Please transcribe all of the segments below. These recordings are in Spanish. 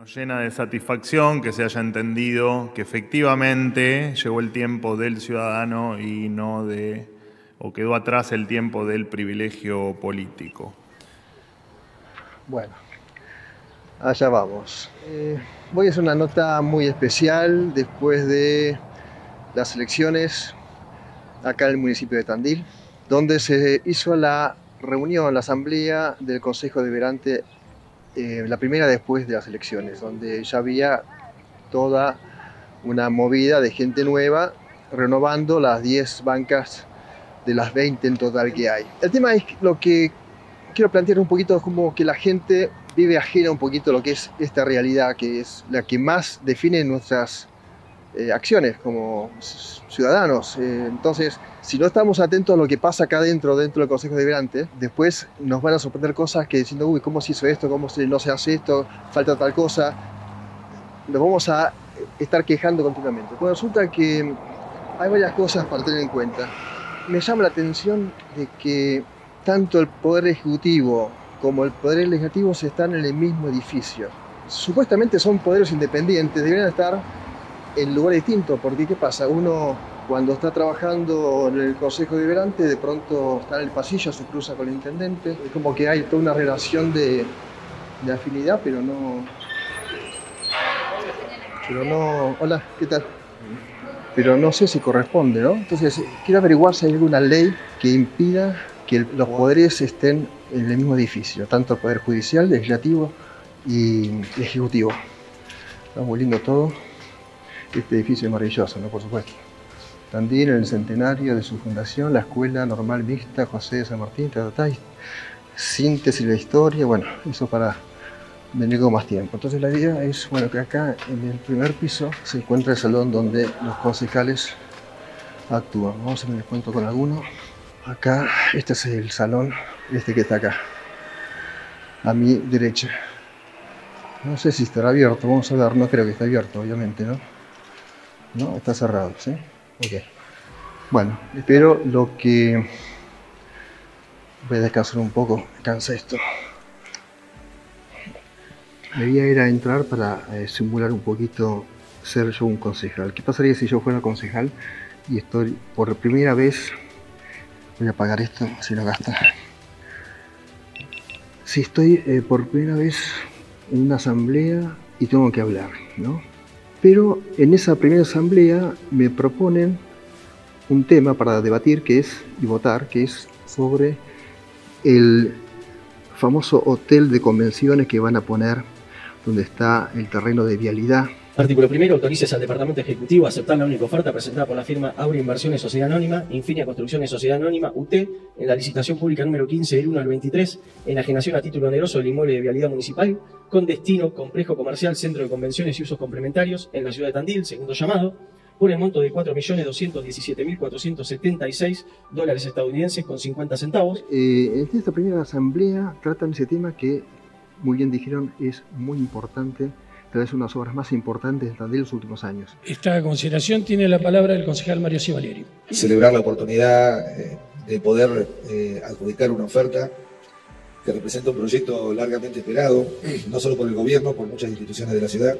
Nos llena de satisfacción que se haya entendido que efectivamente llegó el tiempo del ciudadano y no de, o quedó atrás el tiempo del privilegio político. Bueno, allá vamos. Eh, voy a hacer una nota muy especial después de las elecciones acá en el municipio de Tandil, donde se hizo la reunión, la asamblea del Consejo Deliberante, eh, la primera después de las elecciones, donde ya había toda una movida de gente nueva renovando las 10 bancas de las 20 en total que hay. El tema es lo que quiero plantear un poquito es como que la gente vive ajena un poquito lo que es esta realidad, que es la que más define nuestras eh, acciones como ciudadanos. Eh, entonces, si no estamos atentos a lo que pasa acá dentro, dentro del Consejo Deliberante, después nos van a sorprender cosas que diciendo, uy, ¿cómo se hizo esto? ¿Cómo se, no se hace esto? Falta tal cosa. Nos vamos a estar quejando continuamente. Pues resulta que hay varias cosas para tener en cuenta. Me llama la atención de que tanto el Poder Ejecutivo como el Poder Legislativo están en el mismo edificio. Supuestamente son poderes independientes, deberían estar en lugares distintos, porque ¿qué pasa? Uno cuando está trabajando en el Consejo Deliberante, de pronto está en el pasillo, se cruza con el intendente, es como que hay toda una relación de, de afinidad, pero no... Pero no... Hola, ¿qué tal? Pero no sé si corresponde, ¿no? Entonces, quiero averiguar si hay alguna ley que impida que los poderes estén en el mismo edificio, tanto el Poder Judicial, Legislativo y Ejecutivo. Está muy todo. Este edificio es maravilloso, ¿no? Por supuesto. Tandil, en el centenario de su fundación, la Escuela Normal Mixta José de San Martín, Tatatay, síntesis de la historia, bueno, eso para venir con más tiempo. Entonces la idea es, bueno, que acá en el primer piso se encuentra el salón donde los concejales actúan. Vamos a ver, les cuento con alguno. Acá, este es el salón, este que está acá, a mi derecha. No sé si estará abierto, vamos a ver, no creo que esté abierto, obviamente, ¿no? No, está cerrado, ¿sí? Ok. Bueno, espero lo que... Voy a descansar un poco, cansa esto. Me voy a ir a entrar para eh, simular un poquito ser yo un concejal. ¿Qué pasaría si yo fuera concejal y estoy por primera vez... Voy a apagar esto, si no gasta. Si estoy eh, por primera vez en una asamblea y tengo que hablar, ¿no? Pero en esa primera asamblea me proponen un tema para debatir que es y votar, que es sobre el famoso hotel de convenciones que van a poner donde está el terreno de vialidad. Artículo primero, autorices al Departamento Ejecutivo a aceptar la única oferta presentada por la firma Aura Inversiones Sociedad Anónima, Infinia Construcciones Sociedad Anónima, UT, en la licitación pública número 15 del 1 al 23, enajenación a título oneroso del inmueble de vialidad municipal, con destino complejo comercial, centro de convenciones y usos complementarios en la ciudad de Tandil, segundo llamado, por el monto de 4.217.476 dólares estadounidenses con 50 centavos. Eh, en esta primera asamblea tratan ese tema que, muy bien dijeron, es muy importante tal vez una de las obras más importantes de los últimos años. Esta consideración tiene la palabra el concejal Mario Civalieri. Celebrar la oportunidad eh, de poder eh, adjudicar una oferta que representa un proyecto largamente esperado, no solo por el gobierno, por muchas instituciones de la ciudad,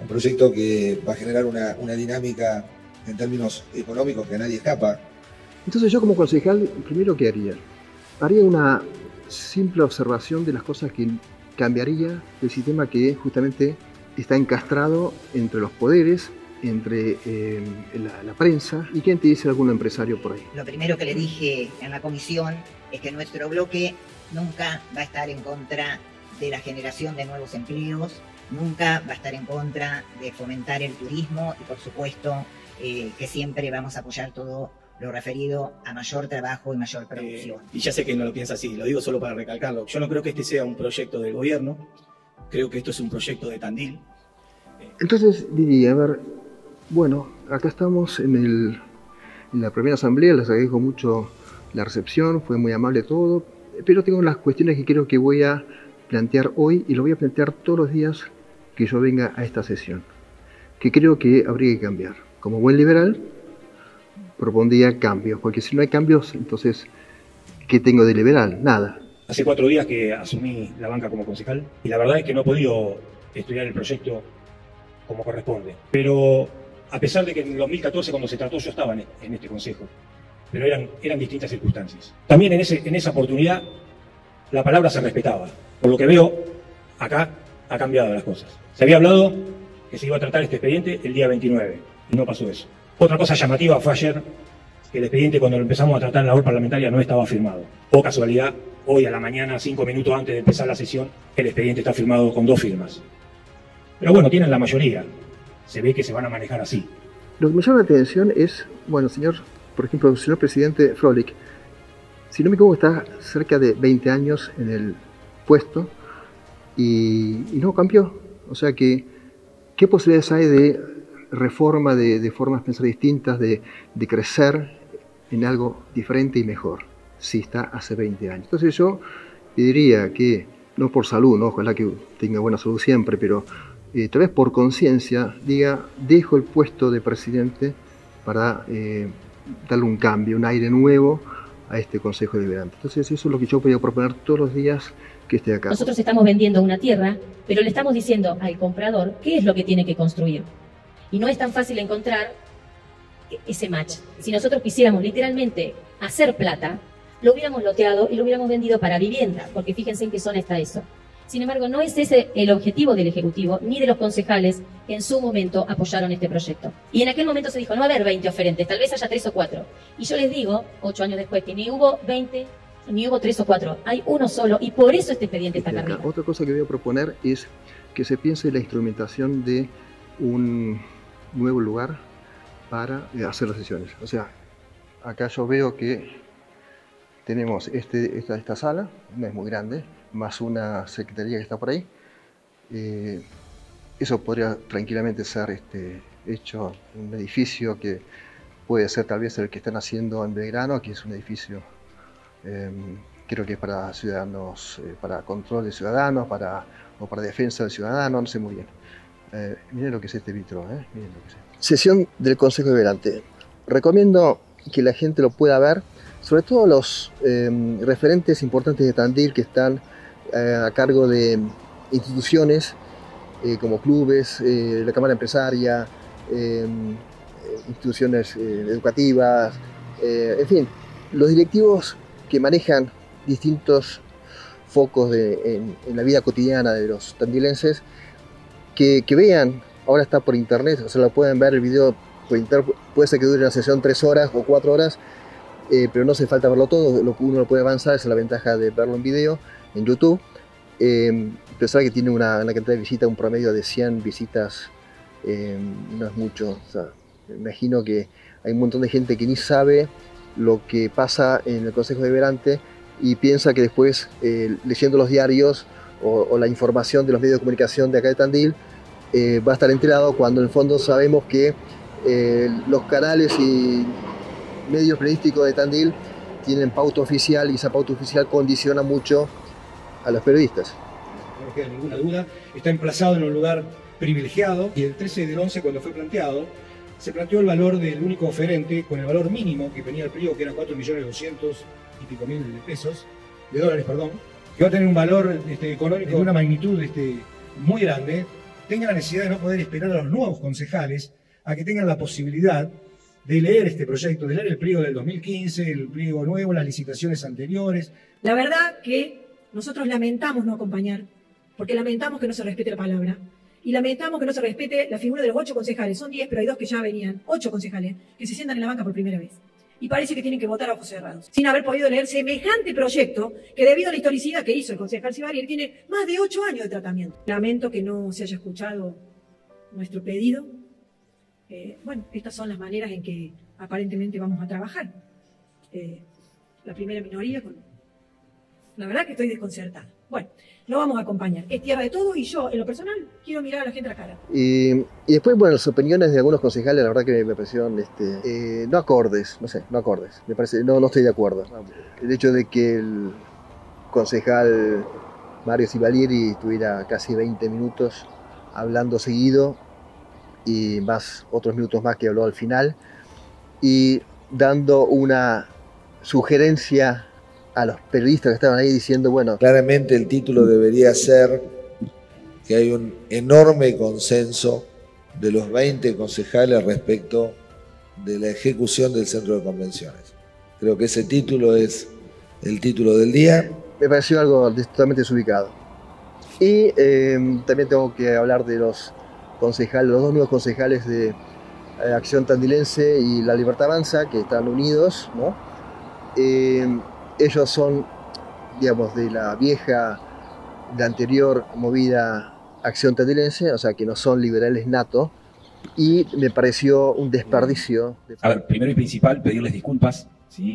un proyecto que va a generar una, una dinámica en términos económicos que a nadie escapa. Entonces yo como concejal, primero, ¿qué haría? Haría una simple observación de las cosas que cambiaría el sistema que justamente está encastrado entre los poderes, entre eh, la, prensa y quién te dice algún empresario por ahí. Lo primero que le dije en la comisión es que nuestro bloque nunca va a estar en contra de la generación de nuevos empleos, nunca va a estar en contra de fomentar el turismo y por supuesto eh, que siempre vamos a apoyar todo lo referido a mayor trabajo y mayor producción. Eh, y ya sé que no lo piensa así, lo digo solo para recalcarlo. Yo no creo que este sea un proyecto del gobierno, creo que esto es un proyecto de Tandil, entonces diría, a ver, bueno, acá estamos en, el, la primera asamblea, les agradezco mucho la recepción, fue muy amable todo, pero tengo las cuestiones que creo que voy a plantear hoy y lo voy a plantear todos los días que yo venga a esta sesión, que creo que habría que cambiar. Como buen liberal, propondría cambios, porque si no hay cambios, entonces, ¿qué tengo de liberal? Nada. Hace cuatro días que asumí la banca como concejal y la verdad es que no he podido estudiar el proyecto como corresponde. Pero a pesar de que en 2014 cuando se trató yo estaba en este consejo, pero eran, eran distintas circunstancias. También en, ese, en esa oportunidad la palabra se respetaba. Por lo que veo, acá ha cambiado las cosas. Se había hablado que se iba a tratar este expediente el día 29 y no pasó eso. Otra cosa llamativa fue ayer que el expediente cuando lo empezamos a tratar en la labor parlamentaria no estaba firmado. O casualidad, hoy a la mañana, cinco minutos antes de empezar la sesión, el expediente está firmado con dos firmas. Pero bueno, tienen la mayoría. Se ve que se van a manejar así. Lo que me llama la atención es, bueno, señor, por ejemplo, señor presidente Frolic, si no me equivoco, está cerca de 20 años en el puesto y, no cambió. O sea que, ¿qué posibilidades hay de reforma, de, formas de pensar distintas, de, de crecer en algo diferente y mejor? Si está hace 20 años. Entonces yo diría que, no por salud, ¿no? ojalá que tenga buena salud siempre, pero eh, tal vez por conciencia, diga, dejo el puesto de presidente para eh, darle un cambio, un aire nuevo a este Consejo Deliberante. Entonces eso es lo que yo voy a proponer todos los días que esté acá. Nosotros estamos vendiendo una tierra, pero le estamos diciendo al comprador qué es lo que tiene que construir. Y no es tan fácil encontrar ese match. Si nosotros quisiéramos literalmente hacer plata, lo hubiéramos loteado y lo hubiéramos vendido para vivienda, porque fíjense en qué zona está eso. Sin embargo, no es ese el objetivo del Ejecutivo ni de los concejales que en su momento apoyaron este proyecto. Y en aquel momento se dijo, no va a haber 20 oferentes, tal vez haya 3 o 4. Y yo les digo, 8 años después, que ni hubo 20 ni hubo 3 o 4, hay uno solo y por eso este expediente está acá arriba. Otra cosa que voy a proponer es que se piense en la instrumentación de un nuevo lugar para eh, hacer las sesiones. O sea, acá yo veo que tenemos este, esta, esta sala, no es muy grande, más una secretaría que está por ahí. Eh, eso podría tranquilamente ser este, hecho en un edificio que puede ser tal vez el que están haciendo en Belgrano, que es un edificio, em, creo que es para ciudadanos, eh, para control de ciudadanos, para, o para defensa del ciudadano, no sé muy bien. Eh, miren lo que es este vitro, eh, miren lo que es. Sesión del Consejo Deliberante. Recomiendo que la gente lo pueda ver, sobre todo los em, referentes importantes de Tandil que están eh, a cargo de instituciones eh, como clubes, eh, la Cámara Empresaria, instituciones educativas, en fin, los directivos que manejan distintos focos en, la vida cotidiana de los tandilenses, que, vean, ahora está por internet, o sea, lo pueden ver el video por internet, puede ser que dure una sesión tres horas o cuatro horas, pero no hace falta verlo todo, lo que uno lo puede avanzar, es la ventaja de verlo en video en YouTube. Eh, pensar que tiene una, cantidad de visitas, un promedio de 100 visitas, em, no es mucho. imagino que hay un montón de gente que ni sabe lo que pasa en el Consejo Deliberante y piensa que después, eh, leyendo los diarios o, la información de los medios de comunicación de acá de Tandil, eh, va a estar enterado cuando en el fondo sabemos que eh, los canales y medios periodísticos de Tandil tienen pauta oficial y esa pauta oficial condiciona mucho a los periodistas. No queda ninguna duda, está emplazado en un lugar privilegiado y el 13 del 11 cuando fue planteado, se planteó el valor del único oferente con el valor mínimo que venía el periodo, que era 4.200.000 y pico mil de pesos, de dólares, perdón, que va a tener un valor este, económico de una magnitud este, muy grande, tenga la necesidad de no poder esperar a los nuevos concejales a que tengan la posibilidad de leer este proyecto, de leer el pliego del 2015, el pliego nuevo, las licitaciones anteriores. La verdad que nosotros lamentamos no acompañar, porque lamentamos que no se respete la palabra. Y lamentamos que no se respete la figura de los ocho concejales. Son diez, pero hay dos que ya venían, ocho concejales, que se sientan en la banca por primera vez. Y parece que tienen que votar a ojos cerrados, sin haber podido leer semejante proyecto que debido a la historicidad que hizo el concejal Sibarier tiene más de ocho años de tratamiento. Lamento que no se haya escuchado nuestro pedido. Eh, bueno, estas son las maneras en que aparentemente vamos a trabajar. Eh, la primera minoría con la verdad que estoy desconcertada. Bueno, lo vamos a acompañar. Es tierra de todo y yo, en lo personal, quiero mirar a la gente a la cara. Y, después, bueno, las opiniones de algunos concejales, la verdad que me, parecieron este, eh, no acordes, no sé, no acordes. Me parece, no, no estoy de acuerdo. El hecho de que el concejal Mario Sivalieri estuviera casi 20 minutos hablando seguido y más otros minutos más que habló al final y dando una sugerencia a los periodistas que estaban ahí diciendo, bueno... Claramente el título debería ser que hay un enorme consenso de los 20 concejales respecto de la ejecución del centro de convenciones. Creo que ese título es el título del día. Me pareció algo totalmente desubicado. Y eh, también tengo que hablar de los los dos nuevos concejales de eh, Acción Tandilense y La Libertad Avanza, que están unidos, ¿no? Eh, ellos son, digamos, de la vieja, de anterior movida Acción Tandilense, o sea, que no son liberales nato, y me pareció un desperdicio. A ver, primero y principal, pedirles disculpas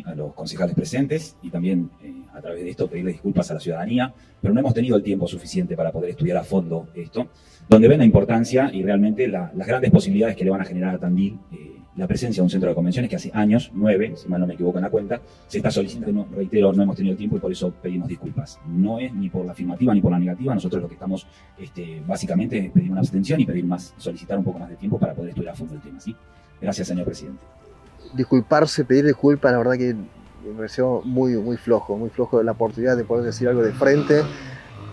a los concejales presentes y también eh, a través de esto pedirles disculpas a la ciudadanía, pero no hemos tenido el tiempo suficiente para poder estudiar a fondo esto, donde ven la importancia y realmente las grandes posibilidades que le van a generar a Tandil eh, la presencia de un centro de convenciones que hace años, nueve, si mal no me equivoco en la cuenta, se está solicitando, reitero, no hemos tenido tiempo y por eso pedimos disculpas. No es ni por la afirmativa ni por la negativa, nosotros lo que estamos este, básicamente es pedir una abstención y pedir más, solicitar un poco más de tiempo para poder estudiar a fondo el tema, ¿sí? Gracias, señor presidente. Disculparse, pedir disculpas, la verdad que me pareció muy, muy flojo, muy flojo la oportunidad de poder decir algo de frente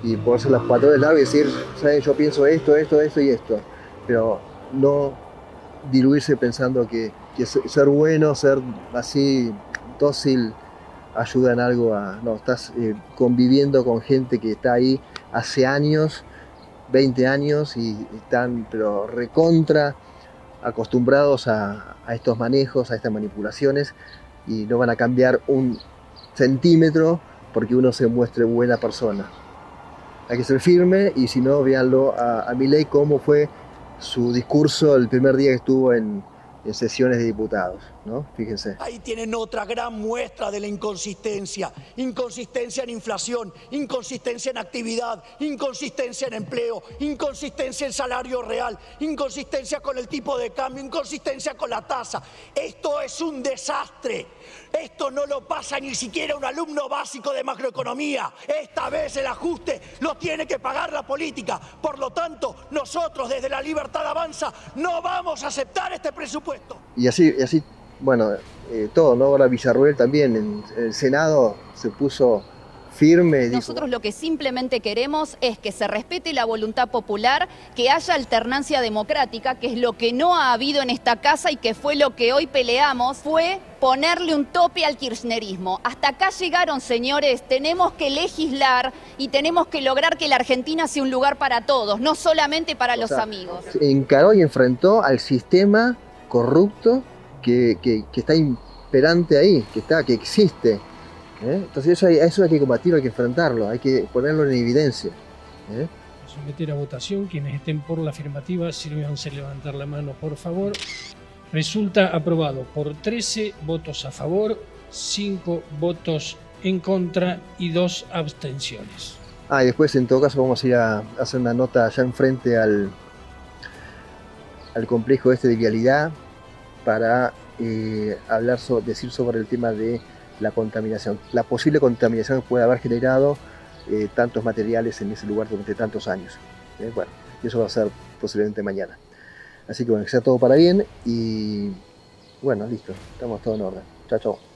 y poderse las patones largas y decir, ¿sabes? yo pienso esto, esto, esto y esto, pero no diluirse pensando que, ser bueno, ser así dócil, ayuda en algo a... No, estás eh, conviviendo con gente que está ahí hace años, 20 años, y están pero recontra acostumbrados a, a estos manejos, a estas manipulaciones, y no van a cambiar un centímetro porque uno se muestre buena persona. Hay que ser firme y si no, véanlo a, a ley cómo fue su discurso el primer día que estuvo en, en sesiones de diputados, ¿no? Fíjense. Ahí tienen otra gran muestra de la inconsistencia. Inconsistencia en inflación, inconsistencia en actividad, inconsistencia en empleo, inconsistencia en salario real, inconsistencia con el tipo de cambio, inconsistencia con la tasa. Esto es un desastre. Esto no lo pasa ni siquiera un alumno básico de macroeconomía. Esta vez el ajuste lo tiene que pagar la política. Por lo tanto, nosotros desde la Libertad Avanza no vamos a aceptar este presupuesto. Y así, y así bueno, eh, todo, ¿no? Ahora Villarruel también en el Senado se puso firme. Nosotros lo que simplemente queremos es que se respete la voluntad popular, que haya alternancia democrática, que es lo que no ha habido en esta casa y que fue lo que hoy peleamos, fue ponerle un tope al kirchnerismo. Hasta acá llegaron, señores, tenemos que legislar y tenemos que lograr que la Argentina sea un lugar para todos, no solamente para los amigos. Encaró y enfrentó al sistema corrupto que, que, que está imperante ahí, que está, que existe. ¿eh? Entonces eso hay, eso hay que combatirlo, hay que enfrentarlo, hay que ponerlo en evidencia. ¿eh? Someter a votación, quienes estén por la afirmativa, sírvanse levantar la mano, por favor. Resulta aprobado por 13 votos a favor, 5 votos en contra y 2 abstenciones. Ah, y después en todo caso vamos a ir a hacer una nota allá enfrente al, al complejo este de vialidad para eh, hablar decir sobre el tema de la contaminación, la posible contaminación que puede haber generado eh, tantos materiales en ese lugar durante tantos años. ¿eh? bueno, eso va a ser posiblemente mañana. Así que bueno, que sea todo para bien y bueno, listo, estamos todo en orden. Chao, chao.